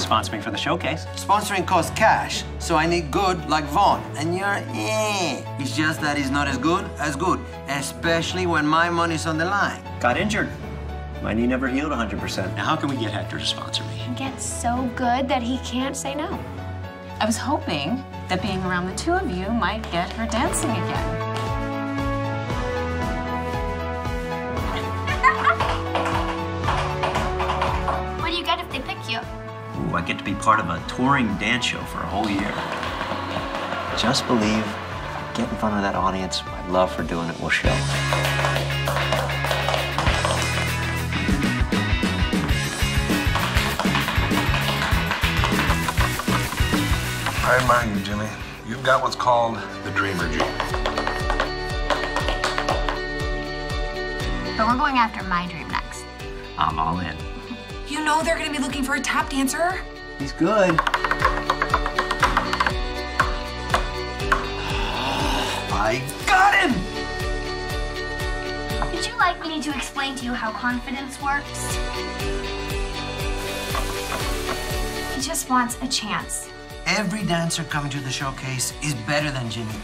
sponsor me for the showcase. Sponsoring costs cash, so I need good like Vaughn. And you're eh. It's just that he's not as good as good, especially when my money's on the line. Got injured. My knee never healed 100%. Now, how can we get Hector to sponsor me? He gets so good that he can't say no. I was hoping that being around the two of you might get her dancing again. What do you get if they pick you? Ooh, I get to be part of a touring dance show for a whole year. Just believe, get in front of that audience, my love for doing it will show. I admire you, Jimmy. You've got what's called the dreamer gene. But we're going after my dream next. I'm all in. You know they're gonna be looking for a tap dancer. He's good. I got him! Would you like me to explain to you how confidence works? He just wants a chance. Every dancer coming to the showcase is better than Jimmy.